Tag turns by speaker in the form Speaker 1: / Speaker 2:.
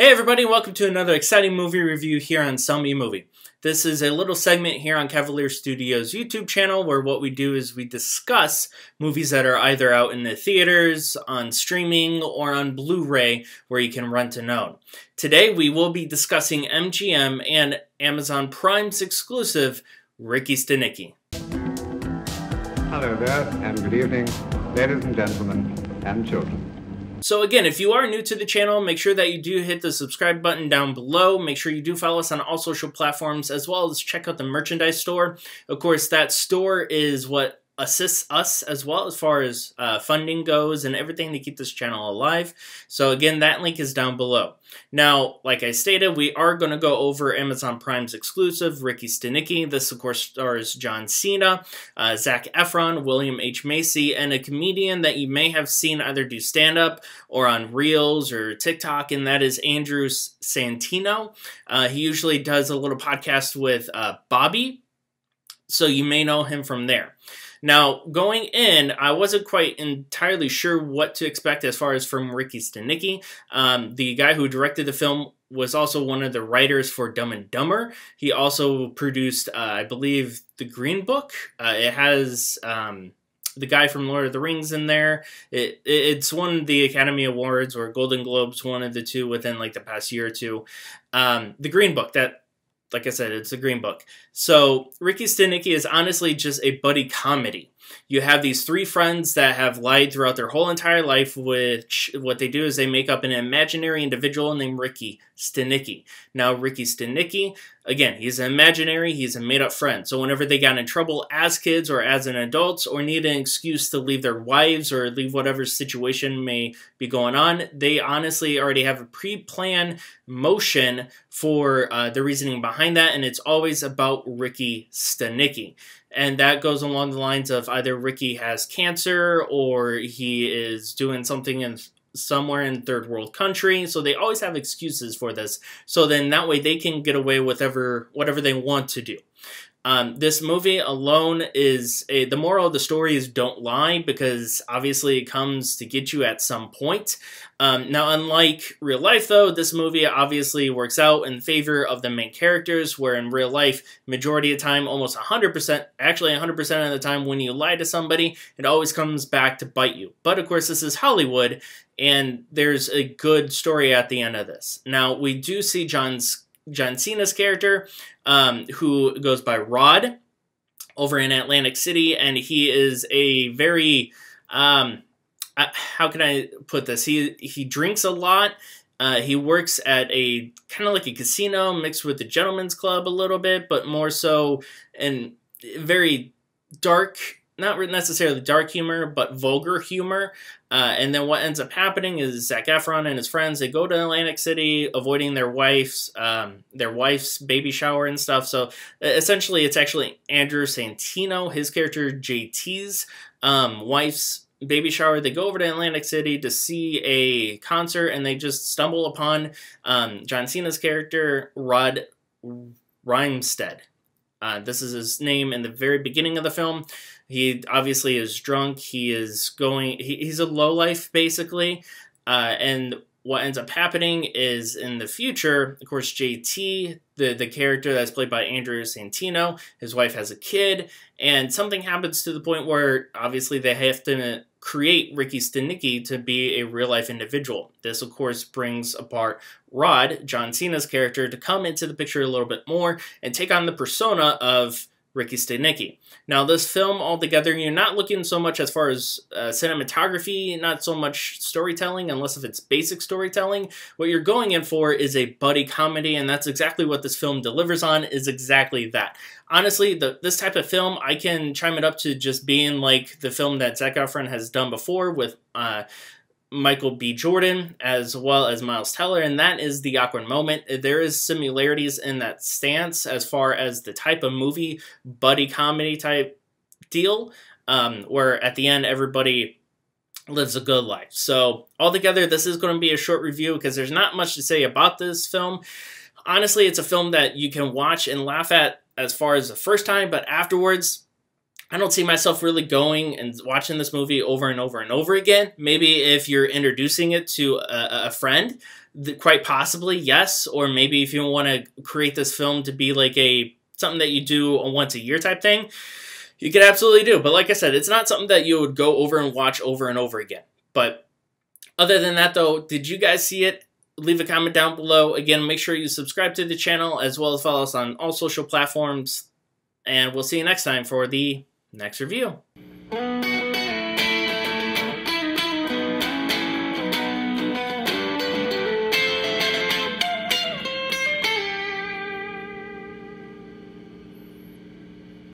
Speaker 1: Hey everybody, welcome to another exciting movie review here on Sell Me Movie. This is a little segment here on Cavalier Studios YouTube channel where what we do is we discuss movies that are either out in the theaters, on streaming, or on Blu-ray where you can rent and own. Today we will be discussing MGM and Amazon Prime's exclusive Ricky Stanicky.
Speaker 2: Hello there, and good evening, ladies and gentlemen, and children.
Speaker 1: So again, if you are new to the channel, make sure that you do hit the subscribe button down below. Make sure you do follow us on all social platforms, as well as check out the merchandise store. Of course, that store is what assists us as well as far as uh, funding goes and everything to keep this channel alive. So again, that link is down below. Now, like I stated, we are going to go over Amazon Prime's exclusive, Ricky Stanicky. This, of course, stars John Cena, uh, Zac Efron, William H. Macy, and a comedian that you may have seen either do stand-up or on Reels or TikTok, and that is Andrew Santino. Uh, he usually does a little podcast with uh, Bobby, so you may know him from there. Now, going in, I wasn't quite entirely sure what to expect as far as from Ricky Stanicky. Um, the guy who directed the film was also one of the writers for Dumb and Dumber. He also produced, uh, I believe, The Green Book. Uh, it has um, the guy from Lord of the Rings in there. It, it's won the Academy Awards or Golden Globes, one of the two within like the past year or two. Um, the Green Book that like I said, it's a green book. So Ricky Stanicky is honestly just a buddy comedy. You have these three friends that have lied throughout their whole entire life, which what they do is they make up an imaginary individual named Ricky Stanicky. Now, Ricky Stanicky, again, he's an imaginary, he's a made up friend. So, whenever they got in trouble as kids or as an adults or need an excuse to leave their wives or leave whatever situation may be going on, they honestly already have a pre planned motion for uh, the reasoning behind that, and it's always about Ricky Stanicky and that goes along the lines of either Ricky has cancer or he is doing something in somewhere in third world country. So they always have excuses for this. So then that way they can get away with whatever whatever they want to do um, this movie alone is a, the moral of the story is don't lie because obviously it comes to get you at some point. Um, now, unlike real life, though, this movie obviously works out in favor of the main characters, where in real life, majority of the time, almost 100%, actually 100% of the time, when you lie to somebody, it always comes back to bite you. But of course, this is Hollywood, and there's a good story at the end of this. Now, we do see John's John Cena's character, um, who goes by Rod over in Atlantic City, and he is a very um, uh, how can I put this? He he drinks a lot. Uh, he works at a kind of like a casino mixed with the gentleman's club a little bit, but more so in very dark not necessarily dark humor, but vulgar humor. Uh, and then what ends up happening is Zac Efron and his friends they go to Atlantic City, avoiding their wife's um, their wife's baby shower and stuff. So essentially, it's actually Andrew Santino, his character JT's um, wife's baby shower. They go over to Atlantic City to see a concert, and they just stumble upon um, John Cena's character Rod Rymstead. Uh, this is his name in the very beginning of the film. He obviously is drunk. He is going. He, he's a low life basically, uh, and what ends up happening is in the future, of course, JT, the, the character that's played by Andrew Santino, his wife has a kid, and something happens to the point where obviously they have to create Ricky Stanicky to be a real life individual. This, of course, brings apart Rod, John Cena's character, to come into the picture a little bit more and take on the persona of Ricky Stanicky. Now, this film altogether, you're not looking so much as far as uh, cinematography, not so much storytelling, unless if it's basic storytelling. What you're going in for is a buddy comedy, and that's exactly what this film delivers on, is exactly that. Honestly, the, this type of film, I can chime it up to just being like the film that Zac Efron has done before with... Uh, Michael B. Jordan as well as Miles Teller, and that is the awkward moment. There is similarities in that stance as far as the type of movie, buddy comedy type deal, um, where at the end everybody lives a good life. So altogether, this is going to be a short review because there's not much to say about this film. Honestly, it's a film that you can watch and laugh at as far as the first time, but afterwards, I don't see myself really going and watching this movie over and over and over again. Maybe if you're introducing it to a, a friend, quite possibly yes. Or maybe if you want to create this film to be like a something that you do a once a year type thing, you could absolutely do. But like I said, it's not something that you would go over and watch over and over again. But other than that, though, did you guys see it? Leave a comment down below. Again, make sure you subscribe to the channel as well as follow us on all social platforms. And we'll see you next time for the next review.